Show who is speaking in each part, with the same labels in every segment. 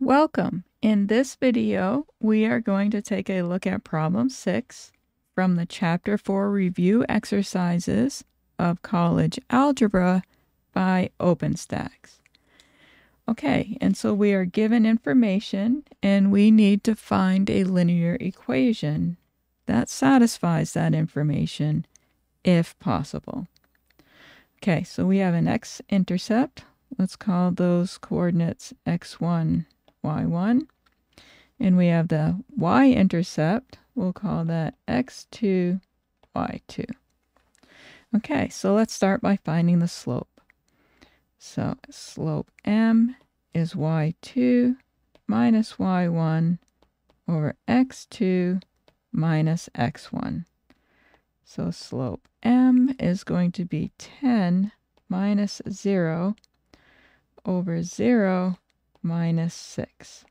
Speaker 1: Welcome. In this video, we are going to take a look at problem 6 from the Chapter 4 Review Exercises of College Algebra by OpenStax. Okay, and so we are given information and we need to find a linear equation that satisfies that information if possible. Okay, so we have an x-intercept. Let's call those coordinates x1, y1. And we have the y-intercept. We'll call that x2, y2. Okay, so let's start by finding the slope. So slope m is y2 minus y1 over x2 minus x1. So slope m is going to be 10 minus 0 over 0 minus 6.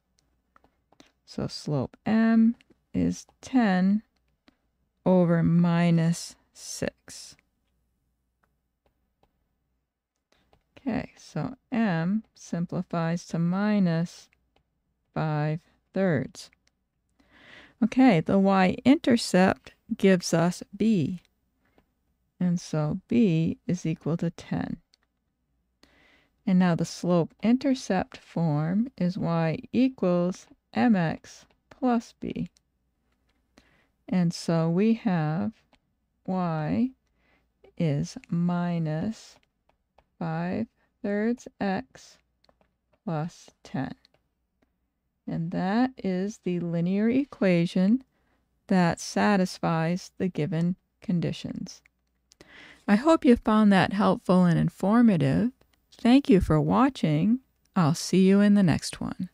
Speaker 1: So slope m is 10 over minus 6. Okay, so m simplifies to minus 5 thirds. Okay, the y-intercept gives us b. And so b is equal to 10. And now the slope-intercept form is y equals mx plus b. And so we have y is minus 5 thirds x plus 10. And that is the linear equation that satisfies the given conditions. I hope you found that helpful and informative. Thank you for watching. I'll see you in the next one.